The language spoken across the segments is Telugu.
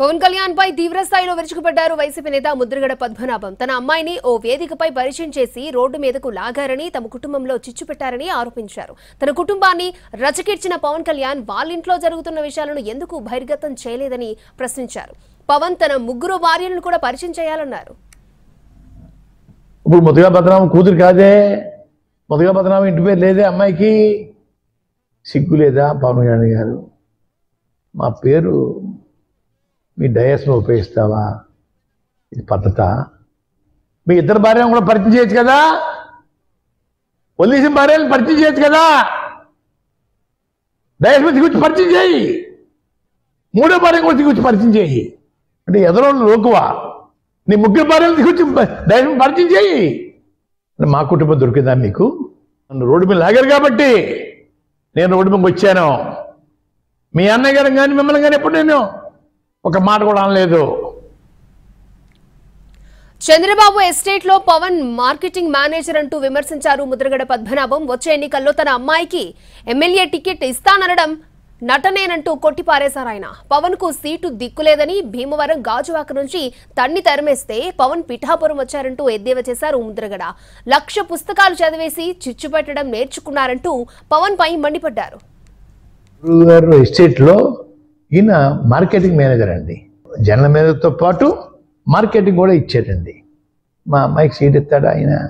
పవన్ కళ్యాణ్ పై తీవ్ర స్థాయిలో విరుచుకుపడ్డారు వైసీపీ నేత ముద్రగడ పద్మనాభం. తన అమ్మాయిని ఓ వేదికపై పరిచయం చేసి రోడ్డు మీదకు లాగారని తమ కుటుంబంలో చిచ్చు పెట్టారని ఆరోపించారు. తన కుటుంబాన్ని రచకిర్చిన పవన్ కళ్యాణ్ వాళ్ళింట్లో జరుగుతున్న విషయాలను ఎందుకు బహిర్గతం చేయలేదని ప్రశ్నించారు. పవన్ తన ముగ్గురు భార్యలను కూడా పరిచయం చేయాలన్నారు. ఇప్పుడు కూతురు కాదే. ముదుగా భద్రనామ ఇంటి పేరు లేదే అమ్మాయికి. సిగ్గు లేదా పవన్ కళ్యాణ్ గారు? మా పేరు మీ డయస్ను ఉపయోగిస్తావా? ఇది పద్ధత? మీ ఇద్దరు భార్యను కూడా పరిచయం చేయొచ్చు కదా? వదిలేసిన భార్యను పరిచయం చేయొచ్చు కదా? డయస్ మీద తీసుకొచ్చి పరిచయం చేయి. మూడో భార్య కూడా తీసుకొచ్చి పరిచయం చేయి. అంటే ఎదరో లోకువా నీ ముగ్గురు భార్యలు తీసుకొచ్చి డయస్ పరిచయం చేయి. మా కుటుంబం దొరికిందా మీకు? నన్ను రోడ్డు మీద లాగారు కాబట్టి నేను రోడ్డు మీదకి వచ్చాను. మీ అన్నయ్య గారు కానీ మిమ్మల్ని కానీ ఎప్పుడు నేను ఒక మాట కూడా అనలేదు. చంద్రబాబు ఎస్టేట్లో పవన్ మార్కెటింగ్ మేనేజర్ అంటూ విమర్శించారు ముద్రగడ పద్మనాభం. వచ్చే ఎన్నికల్లో తన అమ్మాయికి ఎమ్మెల్యే టికెట్ ఇస్తాననడం నటనేనంటూ కొట్టిపారేశారు ఆయన. పవన్కు సీటు దిక్కులేదని భీమవరం గాజువాక నుంచి తన్ని తరిమేస్తే పవన్ పిఠాపురం వచ్చారంటూ ఎద్దేవా చేశారు ముద్రగడ. లక్ష పుస్తకాలు చదివేసి చిచ్చు పెట్టడం నేర్చుకున్నారంటూ పవన్ పై మండిపడ్డారు ఈయన మార్కెటింగ్ మేనేజర్ అండి. జనరల్ మేనేజర్తో పాటు మార్కెటింగ్ కూడా ఇచ్చాడండి. మా అమ్మాయికి సీట్ ఇస్తాడు ఆయన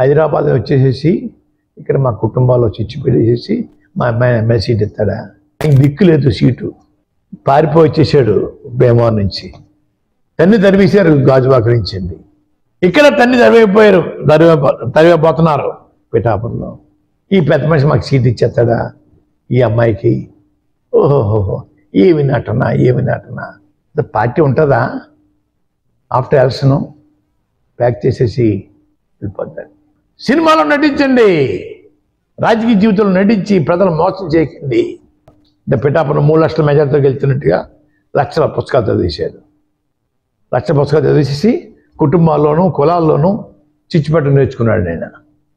హైదరాబాద్ వచ్చేసేసి ఇక్కడ మా కుటుంబాల్లో చిచ్చు పెట్టేసేసి మా అమ్మాయి అమ్మాయి సీట్ ఇస్తాడా ఆయన దిక్కు లేదు సీటు. పారిపోయి వచ్చేసాడు భీమవరం నుంచి. తన్ని తరిమేశారు గాజువాక నుంచి అండి. ఇక్కడ తన్ని తరివైపోయారు తరివే తరివైపోతున్నారు పిఠాపురంలో. ఈ పెద్ద మనిషి మాకు సీట్ ఇచ్చేస్తాడా? ఈ అమ్మాయికి? ఓహోహోహో. ఏమి నటన ఏమి నటన? ఇంత పార్టీ ఉంటుందా? ఆఫ్టర్ ఎలక్షన్ ప్యాక్ చేసేసి వెళ్ళిపోతాడు. సినిమాలో నటించండి. రాజకీయ జీవితంలో నటించి ప్రజలు మోసం చేయకండి. ఇంత పిఠాపురం మూడు లక్షల మెజార్టీతో గెలుతున్నట్టుగా లక్షల పుస్తకాలు చదివేశాడు లక్ష పుస్తకాలు చదివేసేసి కుటుంబాల్లోనూ కులాల్లోనూ చిచ్చుపెట్టడం నేర్చుకున్నాడు నేను?